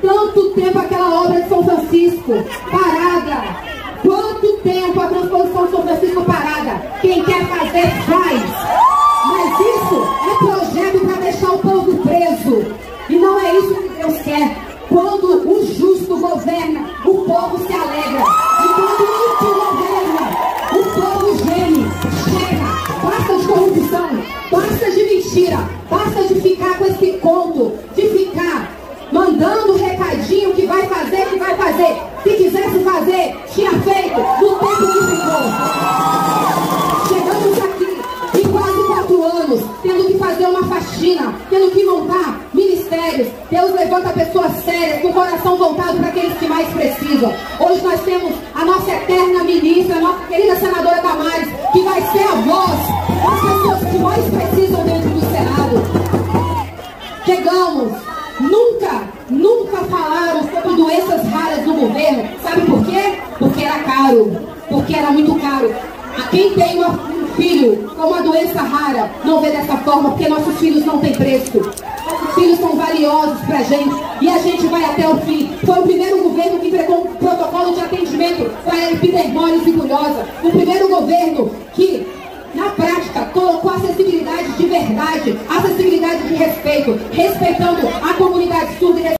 Tanto tempo aquela obra de São Francisco parada. Quanto tempo a transposição de São Francisco parada? Quem quer fazer, faz. Mas isso é projeto para deixar o povo preso. E não é isso que Deus quer. Quando o justo governa, o povo se alegra. E quando o ímpio governa, o povo geme. Chega. Basta de corrupção. Basta de mentira. Basta de ficar com esse conto. De ficar mandando recadinho que vai fazer, que vai fazer. Se quisesse fazer, tinha feito no tempo que ficou. Chegamos aqui em quase quatro anos, tendo que fazer uma faxina, tendo que montar ministérios. Deus levanta pessoas sérias, com o coração voltado para aqueles que mais precisam. Hoje nós temos a nossa eterna ministra, a nossa querida senadora Damares, que vai ser a voz das pessoas que mais precisam dentro do Senado. Chegamos. Nunca, nunca falaram sobre doenças raras no governo. Sabe por quê? Porque era caro. Porque era muito caro. A quem tem uma- um filho com uma doença rara não vê dessa forma, porque nossos filhos não têm preço. Nossos filhos são valiosos pra gente e a gente vai até o fim. Foi o primeiro governo que entregou um protocolo de atendimento para a epidermólise fibrosa. O primeiro governo que na prática, colocou acessibilidade de verdade, acessibilidade de respeito, respeitando a comunidade